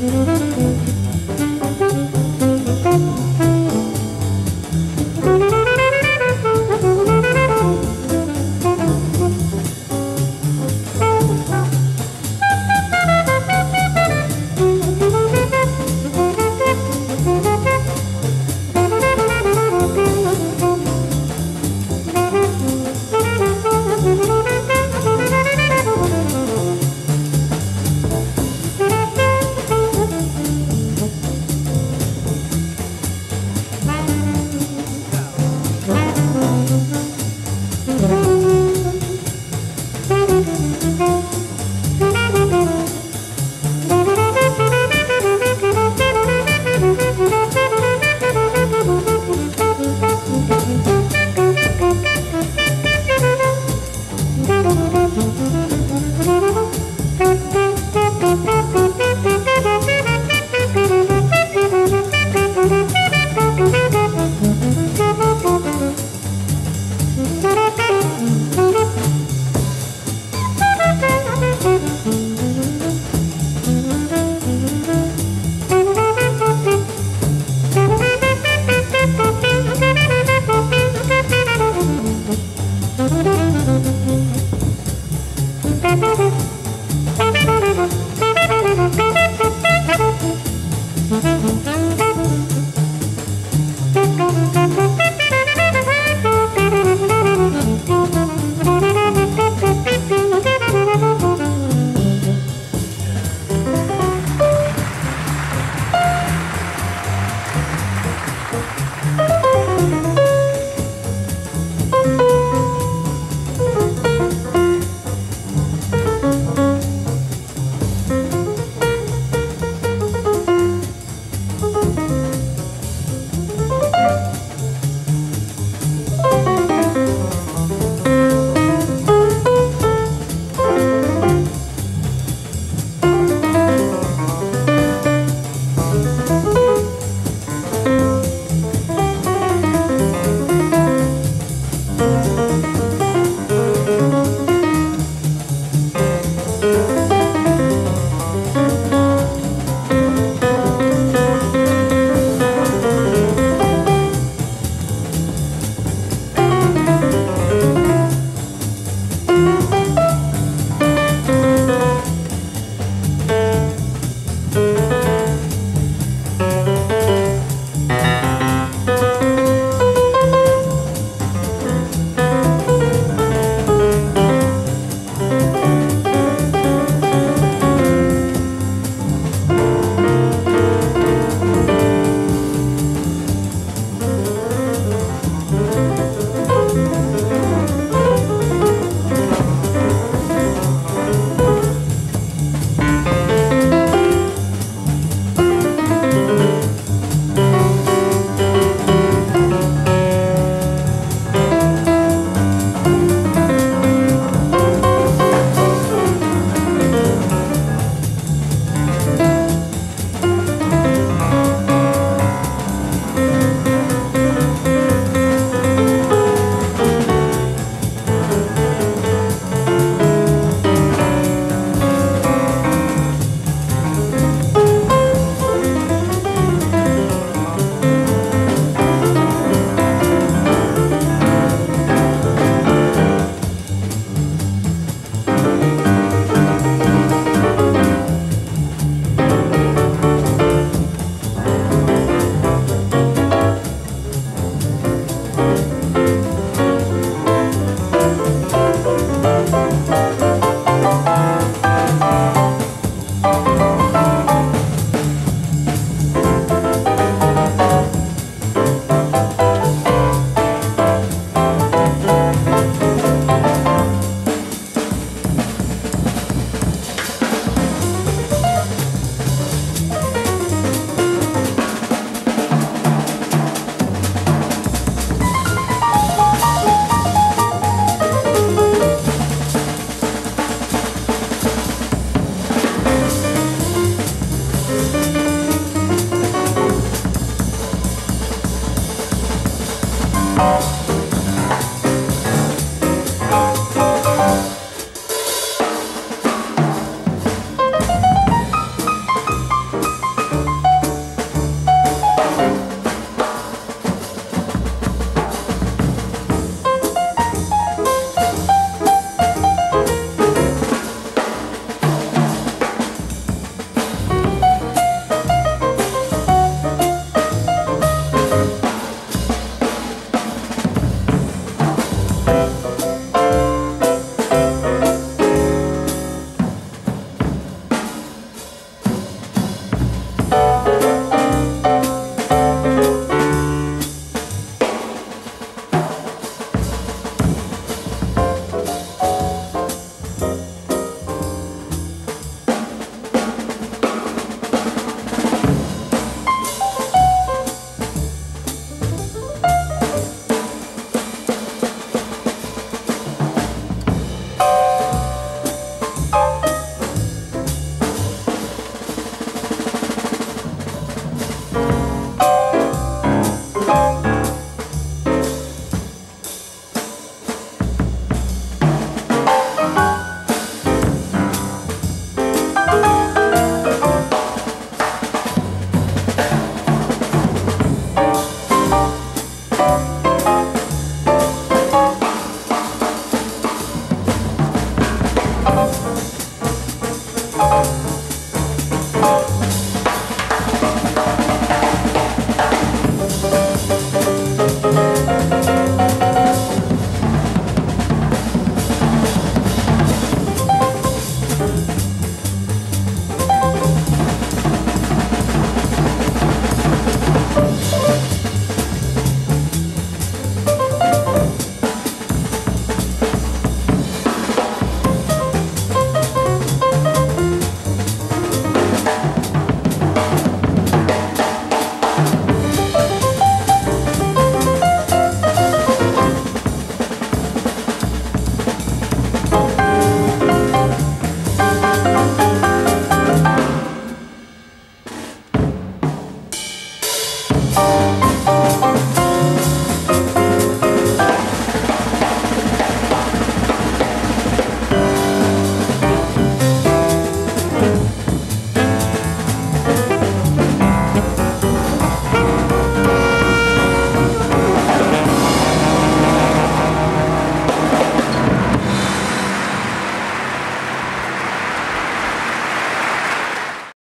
Müzik